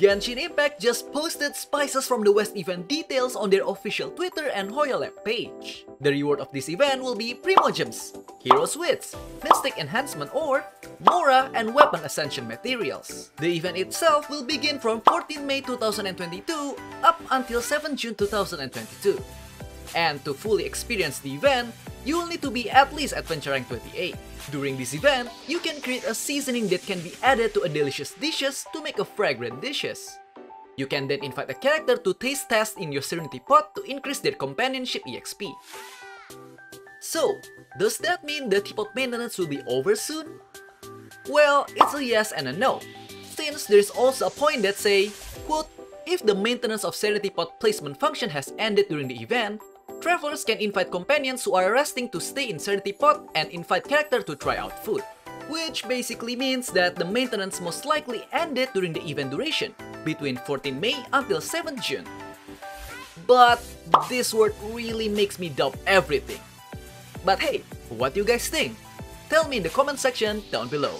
Genshin Impact just posted Spices from the West event details on their official Twitter and HoYoLab page. The reward of this event will be Primogems, Hero's Wits, Mystic Enhancement Ore, Mora, and Weapon Ascension materials. The event itself will begin from 14 May 2022 up until 7 June 2022. And to fully experience the event, you will need to be at least Adventure Rank 28. During this event, you can create a seasoning that can be added to a delicious dishes to make a fragrant dishes. You can then invite a character to taste test in your Serenity Pot to increase their companionship EXP. So, does that mean the teapot maintenance will be over soon? Well, it's a yes and a no, since there's also a point that say, quote, if the maintenance of Serenity Pot placement function has ended during the event, travelers can invite companions who are resting to stay in Serenity Pot and invite character to try out food. Which basically means that the maintenance most likely ended during the event duration, between 14 May until 7 June. But this word really makes me doubt everything. But hey, what do you guys think? Tell me in the comment section down below.